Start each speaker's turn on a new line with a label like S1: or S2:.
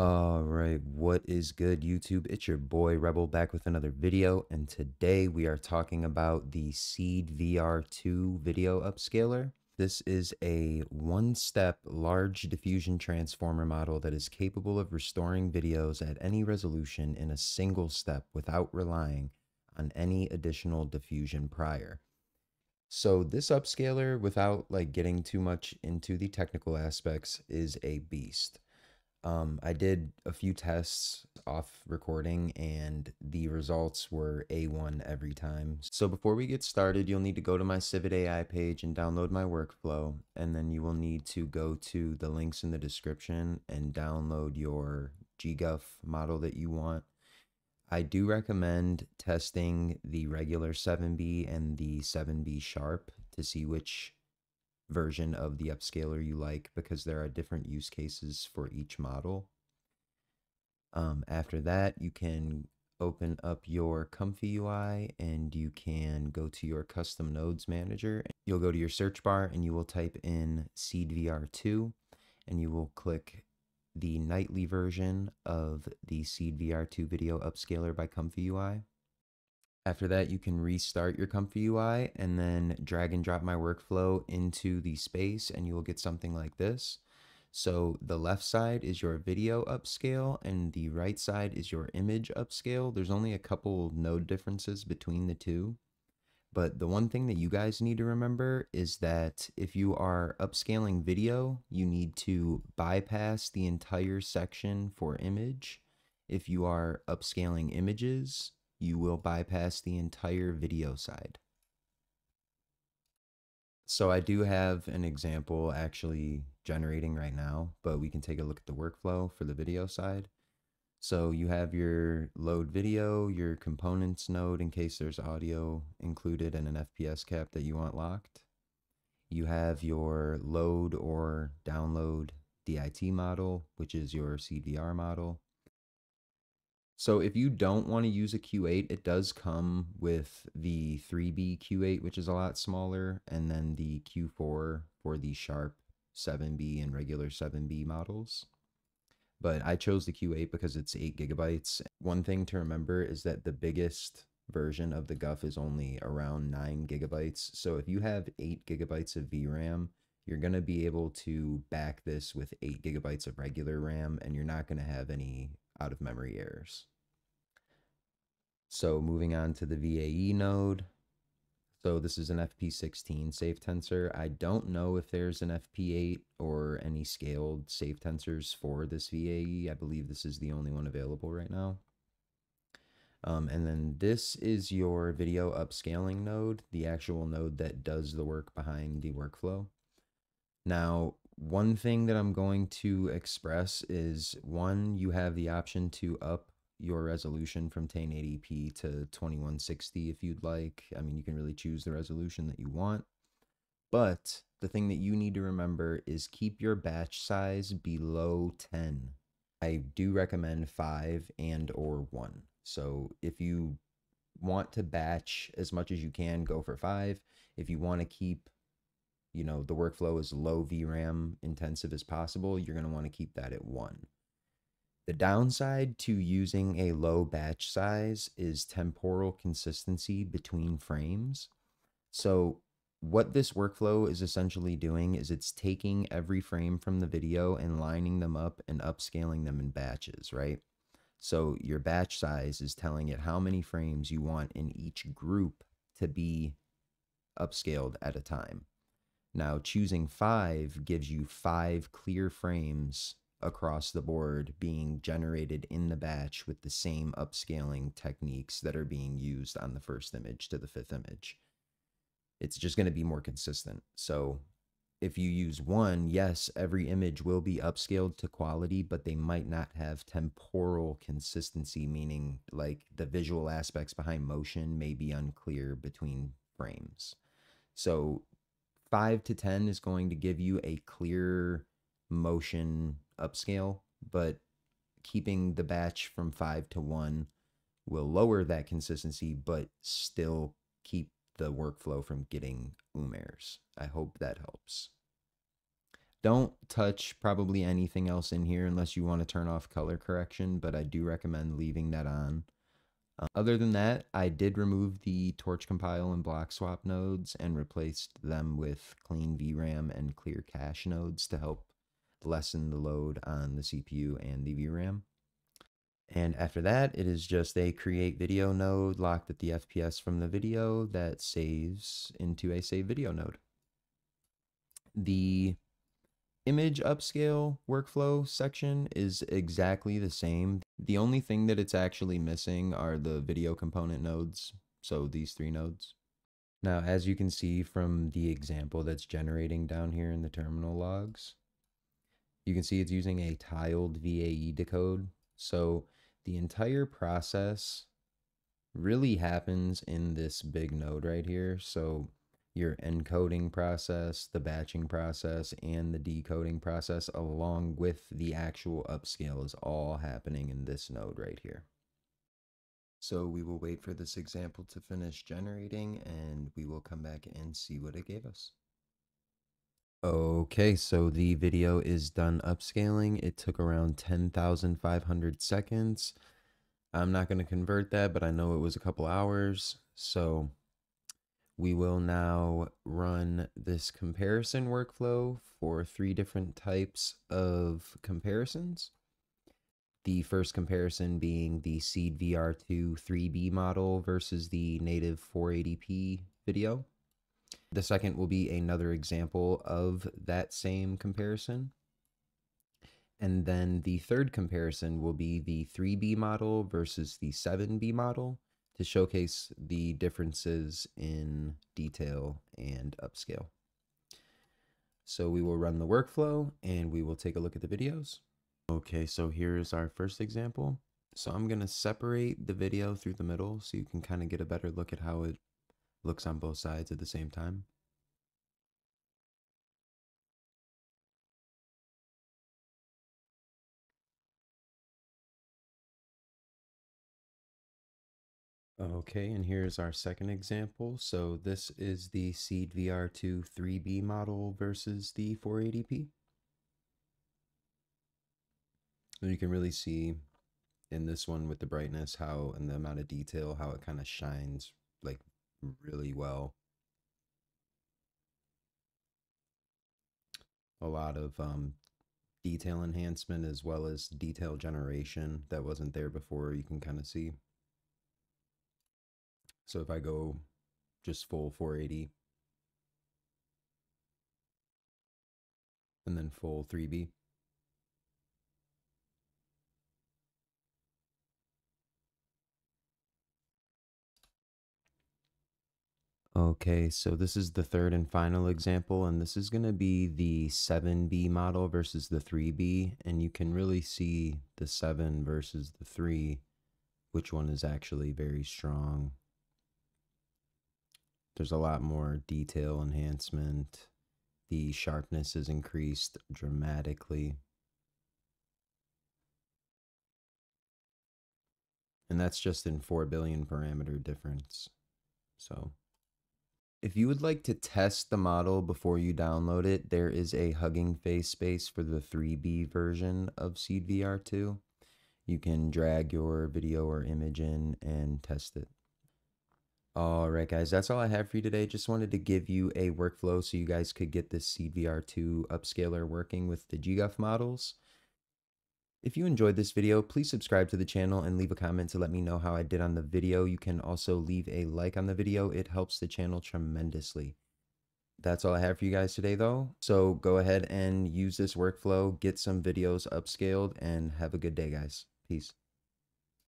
S1: All right, what is good, YouTube? It's your boy Rebel back with another video, and today we are talking about the Seed VR2 video upscaler. This is a one-step large diffusion transformer model that is capable of restoring videos at any resolution in a single step without relying on any additional diffusion prior. So this upscaler, without like getting too much into the technical aspects, is a beast. Um, I did a few tests off recording and the results were A1 every time. So before we get started, you'll need to go to my Civit AI page and download my workflow. And then you will need to go to the links in the description and download your GGUF model that you want. I do recommend testing the regular 7B and the 7B sharp to see which version of the upscaler you like because there are different use cases for each model. Um, after that, you can open up your Comfy UI and you can go to your custom nodes manager. You'll go to your search bar and you will type in SeedVR2 and you will click the nightly version of the SeedVR2 video upscaler by Comfy UI. After that, you can restart your Comfy UI and then drag and drop my workflow into the space and you will get something like this. So the left side is your video upscale and the right side is your image upscale. There's only a couple node differences between the two. But the one thing that you guys need to remember is that if you are upscaling video, you need to bypass the entire section for image. If you are upscaling images, you will bypass the entire video side. So I do have an example actually generating right now, but we can take a look at the workflow for the video side. So you have your load video, your components node in case there's audio included and an FPS cap that you want locked. You have your load or download DIT model, which is your SeedVR model. So if you don't want to use a Q8, it does come with the 3B Q8, which is a lot smaller, and then the Q4 for the Sharp 7B and regular 7B models. But I chose the Q8 because it's 8 gigabytes. One thing to remember is that the biggest version of the GGUF is only around 9 gigabytes. So if you have 8 gigabytes of VRAM, you're going to be able to back this with 8 gigabytes of regular RAM, and you're not going to have any out of memory errors. So moving on to the VAE node. So this is an FP16 safe tensor. I don't know if there's an FP8 or any scaled safe tensors for this VAE. I believe this is the only one available right now. Um, and then this is your video upscaling node, the actual node that does the work behind the workflow. Now, one thing that I'm going to express is one, you have the option to up your resolution from 1080p to 2160 if you'd like. I mean, you can really choose the resolution that you want. But the thing that you need to remember is keep your batch size below 10. I do recommend 5 and or 1. So if you want to batch as much as you can, go for 5. If you want to keep you know, the workflow as low VRAM intensive as possible, you're going to want to keep that at one. The downside to using a low batch size is temporal consistency between frames. So what this workflow is essentially doing is it's taking every frame from the video and lining them up and upscaling them in batches, right? So your batch size is telling it how many frames you want in each group to be upscaled at a time. Now, choosing five gives you five clear frames across the board being generated in the batch with the same upscaling techniques that are being used on the first image to the fifth image. It's just going to be more consistent. So if you use one, yes, every image will be upscaled to quality, but they might not have temporal consistency, meaning like the visual aspects behind motion may be unclear between frames. So 5 to 10 is going to give you a clear motion upscale, but keeping the batch from 5 to 1 will lower that consistency, but still keep the workflow from getting um errors. I hope that helps. Don't touch probably anything else in here unless you want to turn off color correction, but I do recommend leaving that on. Uh, other than that, I did remove the torch compile and block swap nodes and replaced them with clean VRAM and clear cache nodes to help lessen the load on the CPU and the VRAM. And after that, it is just a create video node locked at the FPS from the video that saves into a save video node. The image upscale workflow section is exactly the same. The only thing that it's actually missing are the video component nodes. So these three nodes. Now, as you can see from the example that's generating down here in the terminal logs, you can see it's using a tiled VAE decode. So the entire process really happens in this big node right here. So your encoding process, the batching process, and the decoding process, along with the actual upscale, is all happening in this node right here. So we will wait for this example to finish generating and we will come back and see what it gave us. Okay, so the video is done upscaling. It took around 10,500 seconds. I'm not going to convert that, but I know it was a couple hours. So we will now run this comparison workflow for three different types of comparisons. The first comparison being the Seed VR2 3B model versus the native 480p video. The second will be another example of that same comparison. And then the third comparison will be the 3B model versus the 7B model to showcase the differences in detail and upscale. So we will run the workflow and we will take a look at the videos. Okay, so here's our first example. So I'm to separate the video through the middle so you can kind of get a better look at how it looks on both sides at the same time. Okay, and here's our second example. So this is the SeedVR2 3B model versus the 480p. And you can really see in this one with the brightness how and the amount of detail how it kind of shines like really well. A lot of um, detail enhancement as well as detail generation that wasn't there before you can kind of see. So if I go just full 480 and then full 3B. Okay, so this is the third and final example, and this is going to be the 7B model versus the 3B, and you can really see the 7 versus the 3, which one is actually very strong. There's a lot more detail enhancement. The sharpness is increased dramatically. And that's just in 4 billion parameter difference. So if you would like to test the model before you download it, there is a Hugging Face space for the 3B version of SeedVR2. You can drag your video or image in and test it. All right, guys, that's all I have for you today. Just wanted to give you a workflow so you guys could get this SeedVR2 upscaler working with the GGUF models. If you enjoyed this video, please subscribe to the channel and leave a comment to let me know how I did on the video. You can also leave a like on the video. It helps the channel tremendously. That's all I have for you guys today, though. So go ahead and use this workflow, get some videos upscaled, and have a good day, guys. Peace.